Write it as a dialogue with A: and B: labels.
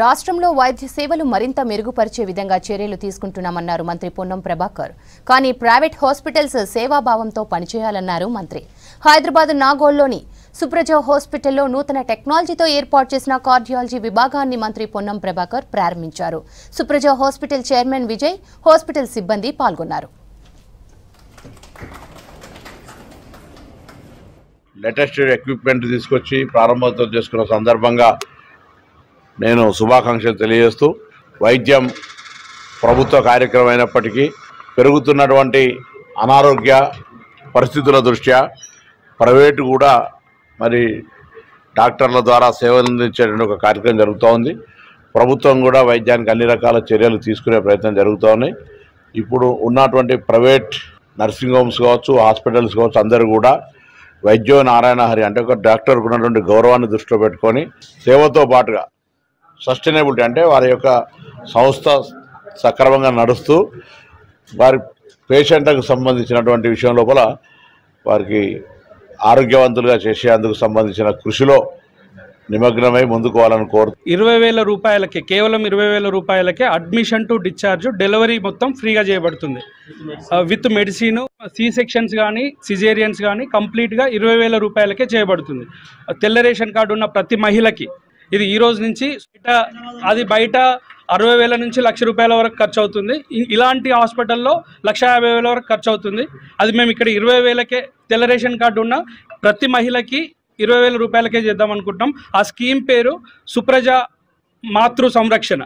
A: రాష్ట్రంలో వైద్య సేవలు మరింత మెరుగుపరిచే విధంగా చర్యలు తీసుకుంటున్నామన్నారు మంత్రి పొన్నం ప్రభాకర్. కానీ ప్రైవేట్ హాస్పిటల్స్ సేవాభావంతో పనిచేయాలన్నారు మంత్రి. హైదరాబాద్ నాగోల్లోని సుప్రజ హాస్పిటల్లో నూతన టెక్నాలజీతో ఏర్పాటు చేసిన కార్డియాలజీ విభాగాన్ని మంత్రి పొన్నం ప్రభాకర్ ప్రారంభించారు. Supraja hospital chairman Vijay hospital సిబ్బంది పాల్గొన్నారు.
B: లేటెస్ట్ ఎక్విప్మెంట్ తీసుకొచ్చి ప్రారంభోత్సవం చేసుకున్న సందర్భంగా నేను శుభాకాంక్షలు తెలియజేస్తూ వైద్యం ప్రభుత్వ కార్యక్రమం అయినప్పటికీ పెరుగుతున్నటువంటి అనారోగ్య పరిస్థితుల దృష్ట్యా ప్రైవేటు కూడా మరి డాక్టర్ల ద్వారా సేవలు అందించేటువంటి ఒక కార్యక్రమం జరుగుతూ ఉంది. ప్రభుత్వం కూడా వైద్యానికి అన్ని రకాల చర్యలు తీసుకునే ప్రయత్నం జరుగుతూ ఉన్నాయి ఇప్పుడు ఉన్నటువంటి ప్రైవేట్ నర్సింగ్ హోమ్స్ కావచ్చు హాస్పిటల్స్ కావచ్చు అందరూ కూడా వైద్యో నారాయణ హరి అంటే ఒక డాక్టర్కు ఉన్నటువంటి గౌరవాన్ని దృష్టిలో పెట్టుకొని సేవతో పాటుగా సస్టైనబిలిటీ అంటే వారి యొక్క సంస్థ సక్రమంగా నడుస్తూ వారి పేషెంట్లకు సంబంధించినటువంటి విషయం లోపల వారికి ఆరోగ్యవంతులుగా చేసేందుకు సంబంధించిన కృషిలో నిమగ్నమై ముందుకోవాలని కోరు
C: ఇరవై వేల రూపాయలకే కేవలం ఇరవై వేల రూపాయలకే అడ్మిషన్ టు డిశ్చార్జ్ డెలివరీ మొత్తం ఫ్రీగా చేయబడుతుంది. Uh, with medicine C sections కానీ సిజేరియన్స్ కానీ కంప్లీట్గా ఇరవై వేల రూపాయలకే చేయబడుతుంది. Uh, తెల్ల రేషన్ కార్డు ఉన్న ప్రతి మహిళకి ఇది ఈ రోజు నుంచి అది బయట అరవై వేల నుంచి లక్ష రూపాయల వరకు ఖర్చు అవుతుంది. ఇలాంటి హాస్పిటల్లో లక్ష యాభై వేల వరకు ఖర్చు అవుతుంది. అది మేము ఇక్కడ ఇరవై వేలకే తెల్ల రేషన్ కార్డు ఉన్న ప్రతి మహిళకి ఇరవై వేల రూపాయలకే చేద్దాం అనుకుంటున్నాం. ఆ స్కీమ్ పేరు సుప్రజ మాతృ సంరక్షణ.